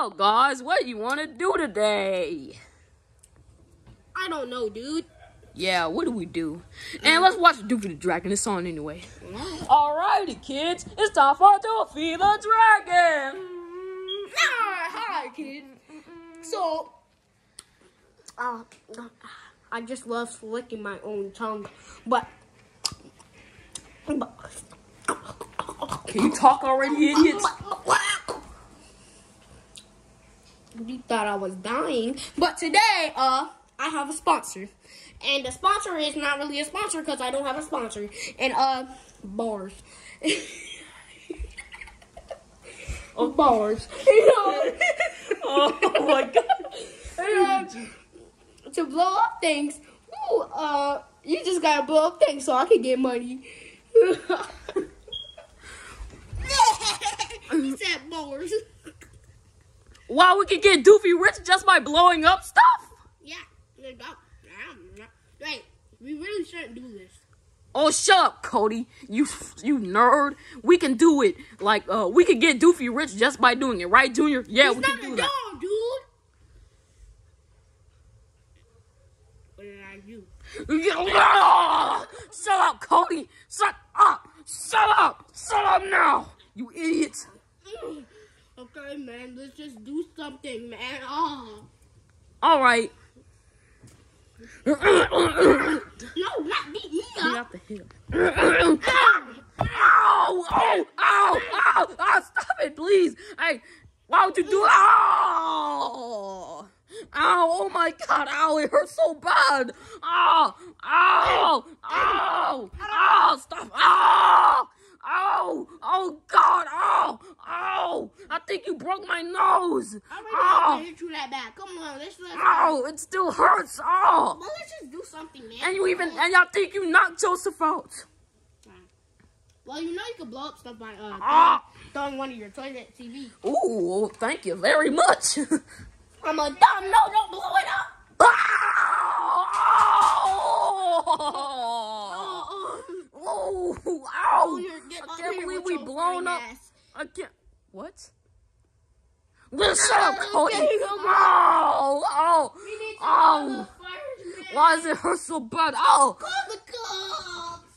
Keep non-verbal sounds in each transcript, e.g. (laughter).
Well, guys, what do you want to do today? I don't know, dude. Yeah, what do we do? And let's watch Doofy the Dragon. It's on anyway. Alrighty, kids. It's time for Doofy the Dragon. Ah, hi, kid. So, uh, I just love licking my own tongue, but. but Can you talk already, idiots? You thought I was dying, but today, uh, I have a sponsor, and the sponsor is not really a sponsor because I don't have a sponsor, and uh, bars. Oh. (laughs) bars. (laughs) You know, (laughs) Oh my god. and, uh, to blow up things. Ooh, uh, you just gotta blow up things so I can get money. he said bars. Wow, we can get Doofy rich just by blowing up stuff. Yeah. Wait, we really shouldn't do this. Oh, shut up, Cody. You you nerd. We can do it. Like, uh, we could get Doofy rich just by doing it, right, Junior? Yeah, He's we can do that. dog, dude. What did I do? (laughs) Shut up, Cody. Shut up. Shut up. Shut up now. You idiot. Okay, man, let's just do something, man. Oh. All right. (coughs) No, not beat me You up. have to hit him. (coughs) Ow! Oh, ow! Oh, ow! Oh, ow! Ow! Stop it, please. Hey, why would you do it? Ow! Ow! Oh my God! Ow! It hurts so bad. Ow! Ow! Ow! Ow! Stop! Ow! Ow! Oh God! oh, oh, I think you broke my nose. I really Ow! don't hit you that bad. Come on, let's let's. Ow! It still hurts. Oh. Well, let's just do something, man. And you even and I think you knocked Joseph out. Well, you know you can blow up stuff by uh Ah! throwing one of your toilet TV. Ooh, thank you very much. (laughs) I'm a dumb. No, don't blow it up. Oh, Oh, oh, ow! you're getting I can't believe we blown up. ass. I can't. What? Shut up, Cody. Oh, come Ow! Ow! We need to oh. Ow! call the fireman. Why does it hurt so bad? Oh, ow! Call the cops.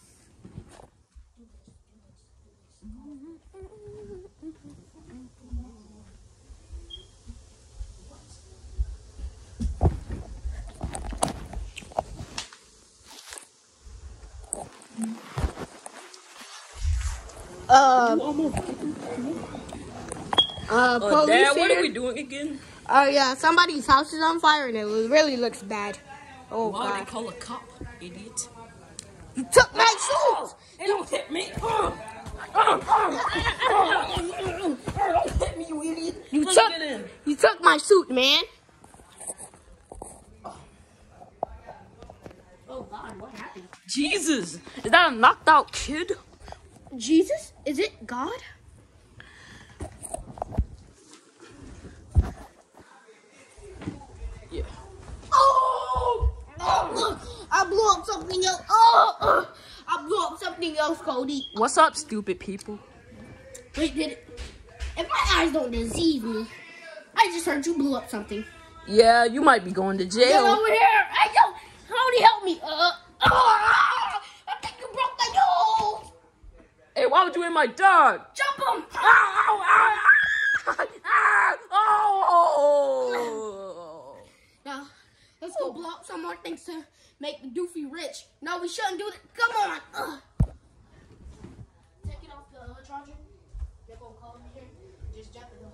Uh, uh, Uh, police Dad, what are we doing again? Oh yeah, somebody's house is on fire and it really looks bad. Oh Why would they god. call a cop, idiot? You took my shoes! Hey, don't hit me! (coughs) Don't hit me, you idiot! You Let's took you took my suit, man. Oh god, what happened? Jesus! Is that a knocked out kid? Jesus? Is it God? Yeah. Oh! oh look, I blew up something else. Oh! uh, I blew up something else, Cody. What's up, stupid people? Wait, did it? If my eyes don't deceive me, I just heard you blew up something. Yeah, you might be going to jail. Get jail. over here! Hey, yo! Cody, help me! Uh, ah, why would you hit my dog? Jump him! Ow, ow, ow, oh. (laughs) Now, let's go blow up some more things to make the Doofy rich. No, we shouldn't do that. Come on! Ugh. Take it off the uh, charger. They're gonna call me here. Just jump it off.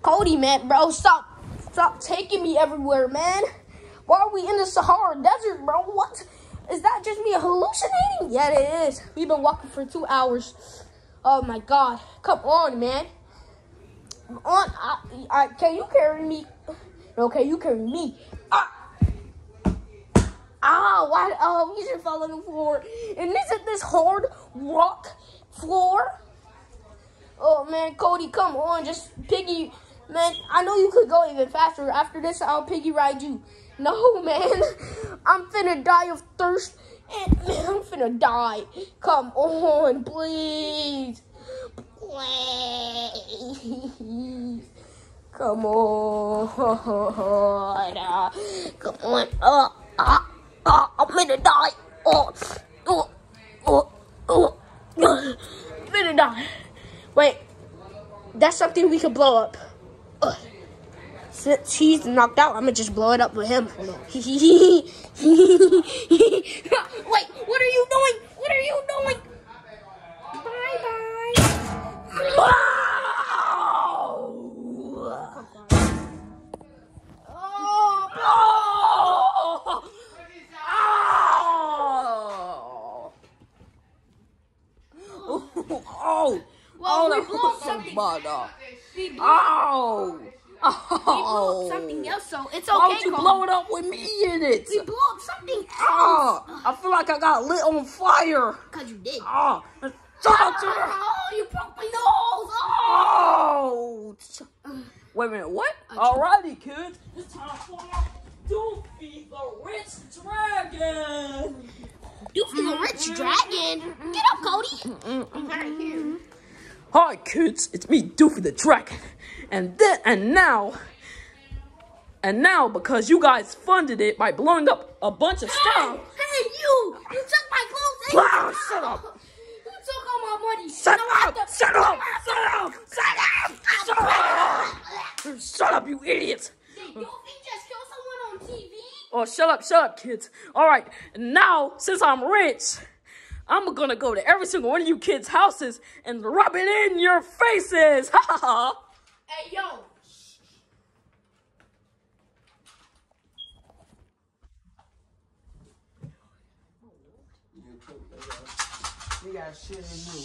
Cody, man, bro, stop, stop taking me everywhere, man. Why are we in the Sahara Desert, bro? What? Is that just me hallucinating? Yeah, it is. We've been walking for two hours. Oh my God! Come on, man. On, I, I, can you carry me? No, can you carry me? Ah. Ah, why? Oh, we should fall on the floor. And isn't this hard rock floor? Oh man, Cody, come on, just piggy. Man, I know you could go even faster. After this, I'll piggy ride you. No, (laughs) man, I'm finna die of thirst. And man, I'm finna die. Come on, please. Please. Come on. Come on. Uh, uh, uh, I'm finna die. Oh, oh, oh, oh. Finna die. Wait. That's something we could blow up. Ugh. Since he's knocked out, I'm gonna just blow it up with him. Blew, Ow! we blew Oh! up something else, so it's okay. Why would you Cole. blow it up with me in it? We blew up something Ah! else. I feel like I got lit on fire. Cause you did. Ah! Shut up, Junior! Oh, you broke my nose. Oh! Wait a minute, what? I Alrighty, kids. It's time for Doofy the Rich Dragon! Doofy the Rich Dragon. Get up, Cody. I'm right here. Hi, kids. It's me, Doofy the Dragon. And then, and now, and now, because you guys funded it by blowing up a bunch of Hey, stuff. hey, you! You took my clothes. Wow, shut up. You took all my money. Shut Now I have up! to- Shut up! Shut up! Shut up! Shut up! Shut up, you idiots! Did Doofy just kill someone on TV? Oh, shut up, shut up, kids. All right, now, since I'm rich, I'm gonna go to every single one of you kids' houses and rub it in your faces. (laughs) Ha ha ha. Hey, yo. You got shit in you.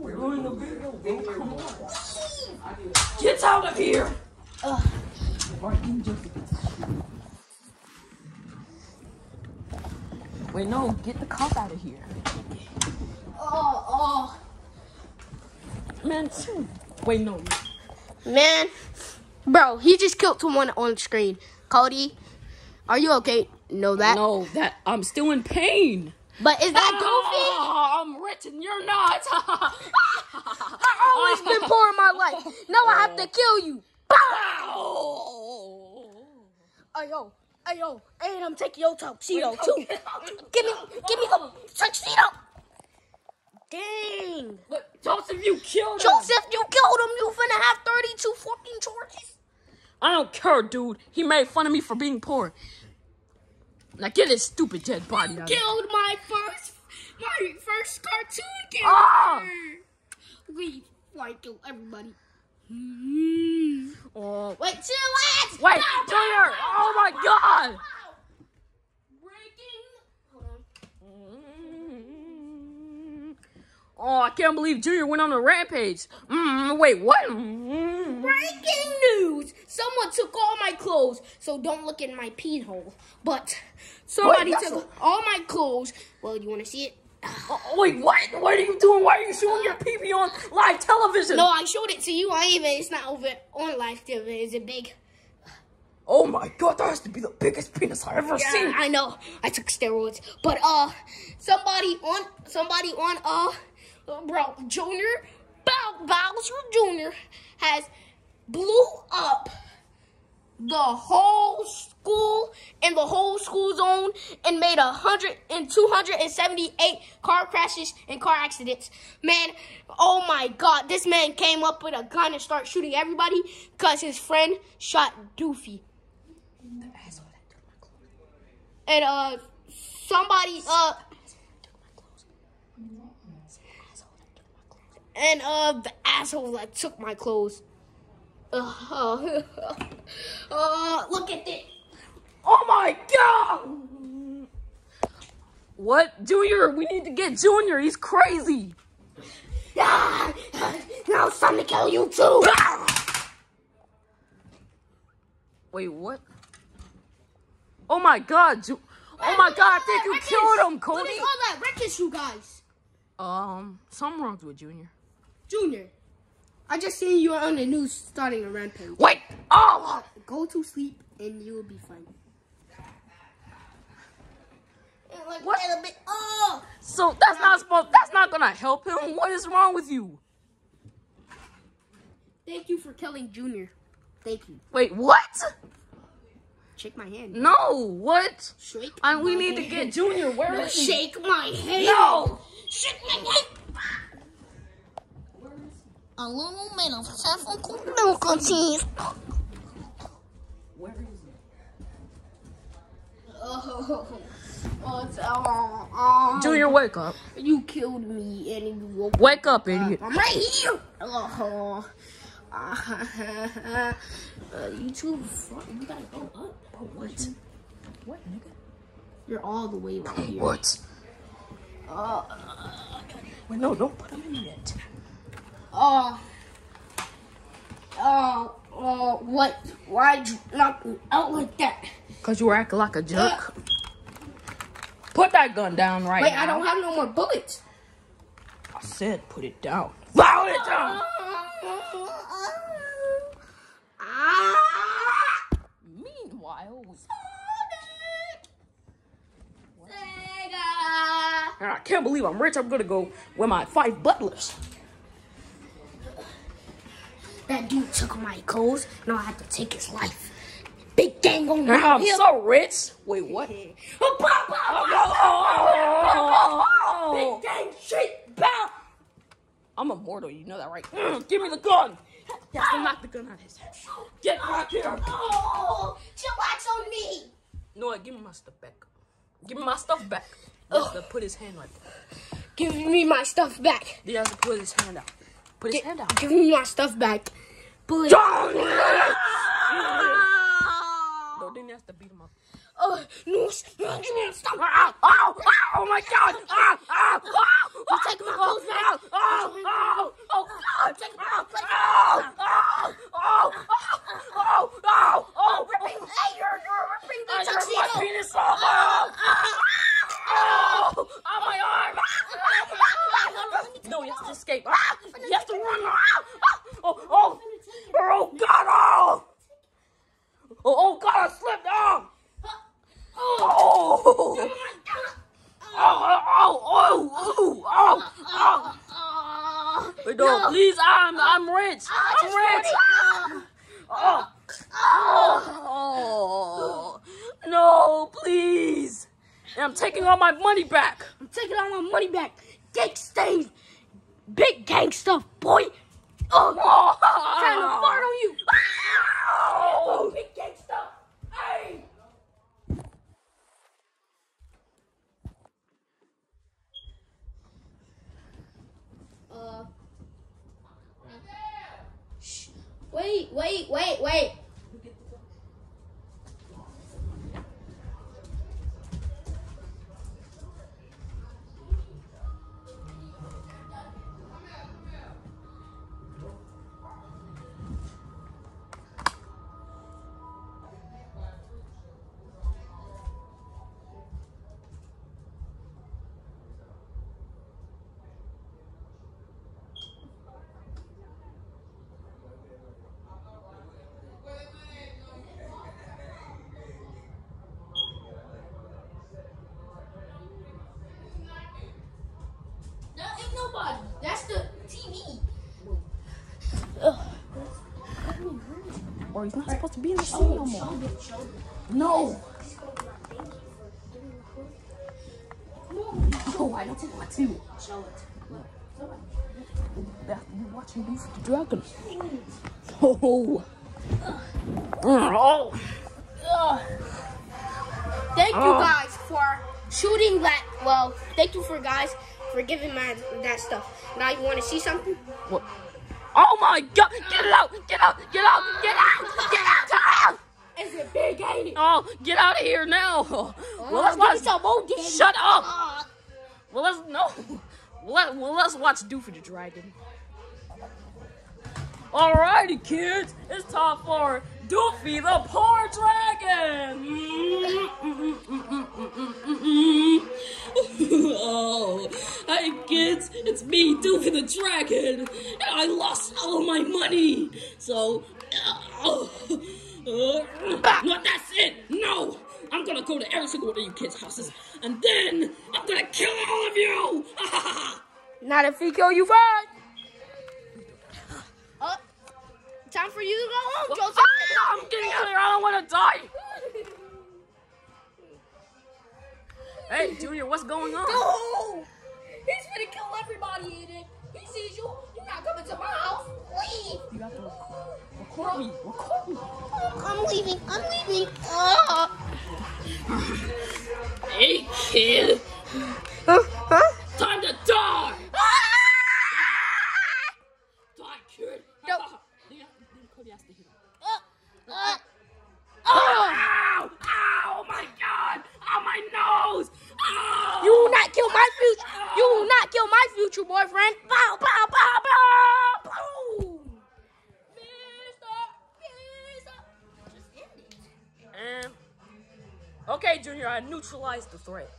We're doing the video. Come on. Get out of here. Wait, no, get the cop out of here. Oh, Man. Wait, no. oh. Man. Bro, he just killed someone on screen. Cody, are you okay? Know that? No, that I'm still in pain. But is that Ah, I'm rich and you're not. (laughs) I've always been poor in my life. Now I have to kill you. Ow. Ayo, ayo, and I'm taking your tuxedo too. Give me, give me the tuxedo. Dang. Look, Joseph, you killed him. Joseph, you killed him. You finna have 32 fucking charges. I don't care, dude. He made fun of me for being poor. Now get his stupid dead body out of. Killed my first, my first cartoon character. Ah! We like kill everybody. Mm. Oh, Wait, chill, wait, Junior! Oh my God! Breaking. Hold on. Oh, I can't believe Junior went on a rampage. Mm, wait, what? Mm. Breaking news! Someone took all my clothes, so don't look in my pee hole. But somebody Wait, took all my clothes. Well, you want to see it? Oh, wait, what? What are you doing? Why are you showing your pee on live television? No, I showed it to you. I even it's not over on live television. Is it big? Oh my God, that has to be the biggest penis I've ever Yeah, seen. I know. I took steroids, but uh, somebody on somebody on uh, uh, bro, Junior Bow Bowser Junior has blew up the whole school and the whole school zone and made a hundred and two hundred and seventy-eight car crashes and car accidents. Man, oh my God, this man came up with a gun and started shooting everybody because his friend shot Doofy. And uh, somebody uh. And uh, the asshole that took my clothes. Uh, (laughs) uh, look at this. Oh my God! What? Junior, we need to get Junior. He's crazy. Ah, (laughs) now it's time to kill you too. (laughs) Wait, what? Oh my God, Ju- Oh my god, I think you killed him, Cody. is all that wreckage, you guys? Um, something wrong with Junior. Junior, I just seen you on the news starting a rampage. Wait! Oh! Go to sleep and you will be fine. Like What? a little bit. Oh, So that's not supposed. That's not gonna help him. What is wrong with you? thank you for killing Junior. Thank you. Wait, what? Shake my hand. No, what? Shake. And we my need to get Junior. Where No, is he? shake my hand. No! Shake my hand. A little bit of saffron milk and cheese. Where is he? Oh, oh, it's- oh, oh. Junior, wake up. You killed me and you woke Wake up, idiot. I'm right here. Oh, uh, you too far. You gotta go up. What? What, nigga? You're all the way right here. What? Uh, Wait, no, don't put him in yet. Uh, uh, uh, what? Why'd you knock me out like that? Cause you were acting like a jerk. Put that gun down right Wait, now. I don't have no more bullets. I said put it down. Put it down. Meanwhile, we- I can't believe I'm rich. I'm gonna go with my five butlers. That dude took my clothes. Now I have to take his life. Big gang on And I'm so rich. Wait, what? (laughs) Oh. Oh, Big gang shit. Pow. I'm immortal. You know that, right? Mm, give me the gun. That's to knock the gun out of his head. Get back here. Oh, chillax on me. No, I give me my stuff back. Give me my stuff back. He has to put his hand right there. Give me my stuff back. He has to put his hand out. Put his hand out. Give me my stuff back. Please. Ah. No, then he has to beat him up. Oh, no, no, give me my stuff. Ow, ow, ow, oh my god! Ow, ow, ow, You take my clothes back. Ow, ow, ow, oh god! Ow, ow, ow, ow, ow, ow, ow, Ripping, hey, you're, you're ripping the I hurt my tuxedo. penis off! Ow, ow, ow, my arm! No, he has to escape. Ah, he has to run. Ah, ah, oh, oh, oh, God, oh! Oh, oh, God, I slipped. Oh! Oh! Oh, oh, oh, oh, oh, oh. Oh, Wait, no, please, I'm, rich. Oh, I'm rich. Oh. Oh. No, please. And I'm taking all my money back. I'm taking all my money back. Gang. Big gang stuff, boy. Oh, Oh. trying to fart on you. Oh. (laughs) Big gang stuff. Hey. Uh. Shh. Wait, wait, wait. He's not supposed to be in the scene no more. No. No, I don't want to. Show it. You're watching Beef the Dragon. Oh. Oh. Thank you Oh. guys for shooting that. Well, thank you for guys for giving man that stuff. Now you want to see something? What? Oh my god! Get it out! Get out! Get out! Get out! Get out! Get out! It's a big ain't it? Oh, get out of here now! Well, let's watch. some more, Daddy. Shut up! Uh, Well, let's no. Let, well, let's watch Doofy the Dragon. Alrighty, kids, it's time for Doofy the poor dragon! (laughs) oh, hi kids, it's me, Doofy the dragon, and I lost all my money. So, uh, uh, no, that's it. No, I'm gonna go to every single one of you kids' houses, and then I'm gonna kill all of you. (laughs) Not if we kill you first. Uh, time for you to go home, Joseph. I'm getting out of here. I don't want to die. Hey, Junior, what's going on? No! He's gonna kill everybody in it. He sees you. You're not coming to my house. I'm leaving. I'm leaving. Uh. Hey, kid. Huh? Huh? Time to die. Die, kid. No. Uh, uh! Ow! My God! Ow, my nose! You will not kill my future. You will not kill my future boyfriend. Bow, bow, bow, bow. Okay, Junior, I neutralized the threat.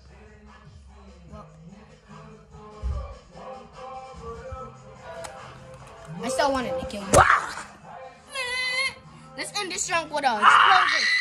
I still wanted to kill you. Ah! Let's end this junk with an explosion.